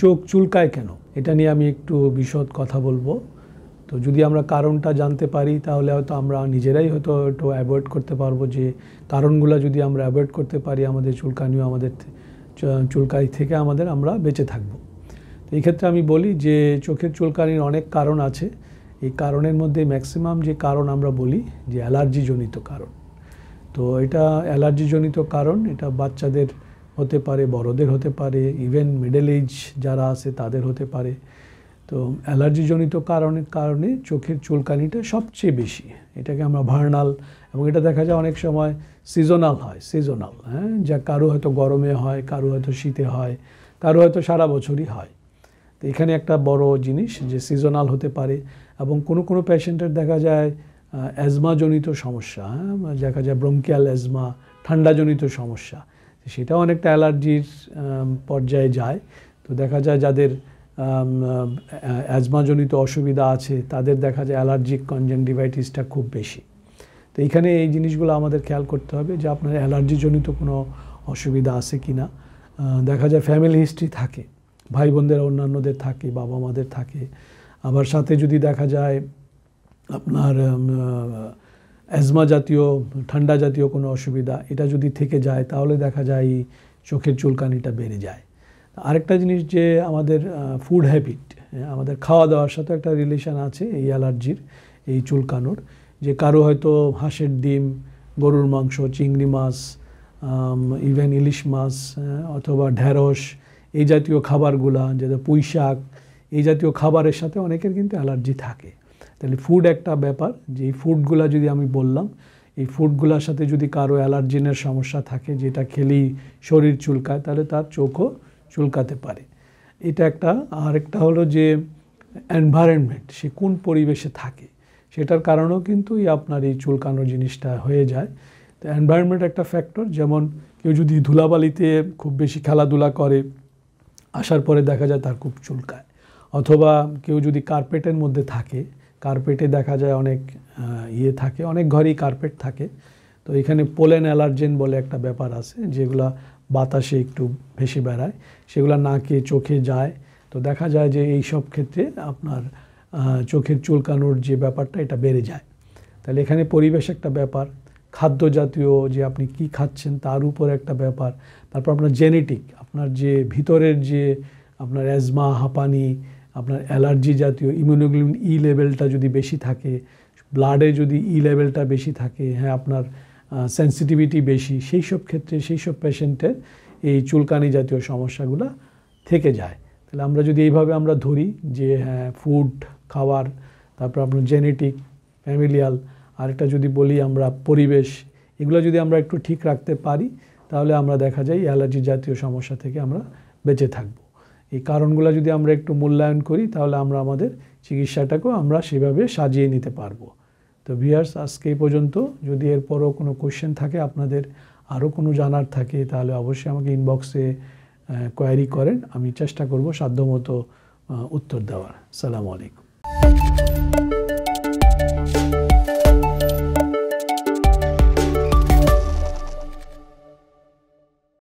চোখ চুলকায় কেন? এটা নিয়ে আমি একটু বিশদ কথা বলব। তো যদি আমরা কারণটা জানতে পারি, তাহলে হয়তো আমরা নিজেরাই হয়তো একটু অ্যাভয়েড করতে পারব যে, কারণগুলো যদি আমরা অ্যাভয়েড করতে পারি, আমাদের চুলকানিও আমাদের চুলকানি থেকে আমাদের আমরা বেঁচে থাকব। তো এই ক্ষেত্রে আমি বলি যে, চোখের চুলকানির অনেক কারণ আছে। এই কারণের মধ্যে ম্যাক্সিমাম যে কারণ আমরা বলি, যে অ্যালার্জিজনিত কারণ। তো এটা অ্যালার্জিজনিত কারণ, এটা বাচ্চাদের হতে পারে, বড়দের হতে পারে ইভেন মিডল এজ যারা আছে তাদের হতে পারে। তো অ্যালার্জিজনিত কারণের কারণে চোখের চুলকানিটা সবচেয়ে বেশি। এটাকে আমরা ভার্নাল এবং এটা দেখা যায় অনেক সময় সিজনাল হয় সিজনাল হ্যাঁ? যা কারও হয়তো গরমে হয়, কারও হয়তো শীতে হয়, কারও হয়তো সারা বছরই হয়। তো এখানে একটা বড় জিনিস যে সিজনাল হতে পারে এবং কোনো কোনো পেশেন্টের দেখা যায় অ্যাজমাজনিত সমস্যা হ্যাঁ? দেখা যায় ব্রঙ্কিয়াল অ্যাজমা ঠান্ডাজনিত সমস্যা। সেটা অনেকটা অ্যালার্জির পর্যায়ে যায়। তো দেখা যায় যাদের অ্যাজমাজনিত অসুবিধা আছে, তাদের দেখা যায় অ্যালার্জিক কনজেন্টিভাইটিসটা খুব বেশি। তো এখানে এই জিনিসগুলো আমাদের খেয়াল করতে হবে যে আপনার অ্যালার্জিজনিত কোনো অসুবিধা আছে কি না দেখা যায় ফ্যামিলি হিস্ট্রি থাকে ভাই বোনদের অন্যান্যদের থাকে বাবা মাদের থাকে। আবার সাথে যদি দেখা যায় আপনার অ্যাজমা জাতীয়, ঠান্ডা জাতীয় কোনো অসুবিধা, এটা যদি থেকে যায়, তাহলে দেখা যায় চোখের চুলকানিটা বেড়ে যায়। আরেকটা জিনিস যে আমাদের ফুড হ্যাবিট আমাদের খাওয়া দাওয়ার সাথে একটা রিলেশন আছে এই অ্যালার্জির, এই চুলকানোর, যে কারও হয়তো হাঁসের ডিম, গরুর মাংস, চিংড়ি মাছ ইভেন ইলিশ মাছ অথবা ঢ্যাঁড়স, এই জাতীয় খাবারগুলা, যেটা পুঁই শাক এই জাতীয় খাবারের সাথে অনেকের কিন্তু অ্যালার্জি থাকে। তাহলে ফুড একটা ব্যাপার যে এই ফুডগুলো যদি আমি বললাম, এই ফুডগুলোর সাথে যদি কারও অ্যালার্জিনের সমস্যা থাকে, যেটা খেলেই শরীর চুলকায়, তাহলে তার চোখও চুলকাতে পারে। এটা একটা আর একটা হলো যে এনভায়রনমেন্ট সে কোন পরিবেশে থাকে, সেটার কারণেও কিন্তু আপনার এই চুলকানো জিনিসটা হয়ে যায়। তো এনভায়রনমেন্ট একটা ফ্যাক্টর যেমন কেউ যদি ধুলাবালিতে খুব বেশি খেলাধুলা করে, আসার পরে দেখা যায় তার খুব চুলকায়। অথবা কেউ যদি কার্পেটের মধ্যে থাকে কার্পেটে দেখা যায় অনেক ইয়ে থাকে, অনেক ঘরেই কার্পেট থাকে। তো এখানে পোলেন অ্যালার্জেন বলে একটা ব্যাপার আছে, যেগুলা বাতাসে একটু ভেসে বেড়ায়, সেগুলো নাকে, চোখে যায়। তো দেখা যায় যে এই সব ক্ষেত্রে আপনার চোখের চুলকানোর যে ব্যাপারটা, এটা বেড়ে যায়। তাহলে এখানে পরিবেশ একটা ব্যাপার, খাদ্য জাতীয় যে আপনি কি খাচ্ছেন, তার উপর একটা ব্যাপার। তারপর আপনার জেনেটিক আপনার যে ভিতরের যে আপনার অ্যাজমা হাঁপানি আপনার অ্যালার্জি জাতীয় ইমিউনোগ্লোবিন ই লেভেলটা যদি বেশি থাকে ব্লাডে যদি ই লেভেলটা বেশি থাকে হ্যাঁ আপনার সেন্সিটিভিটি বেশি, সেই সব ক্ষেত্রে, সেই সব পেশেন্টের এই চুলকানি জাতীয় সমস্যাগুলো থেকে যায়। তাহলে আমরা যদি এইভাবে আমরা ধরি যে হ্যাঁ ফুড খাওয়ার তারপর আপনার জেনেটিক ফ্যামিলিয়াল আরেকটা যদি বলি আমরা পরিবেশ, এগুলো যদি আমরা একটু ঠিক রাখতে পারি, তাহলে আমরা দেখা যায় অ্যালার্জি জাতীয় সমস্যা থেকে আমরা বেঁচে থাকব। এই কারণগুলো যদি আমরা একটু মূল্যায়ন করি, তাহলে আমরা আমাদের চিকিৎসাটাকেও আমরা সেভাবে সাজিয়ে নিতে পারব। তো ভিয়ার্স আজকে এই পর্যন্ত। যদি এরপরও কোনো কোয়েশ্চেন থাকে, আপনাদের আরও কোনো জানার থাকে, তাহলে অবশ্যই আমাকে ইনবক্সে কোয়ারি করেন। আমি চেষ্টা করব সাধ্যমতো উত্তর দেওয়ার। সালামু আলাইকুম।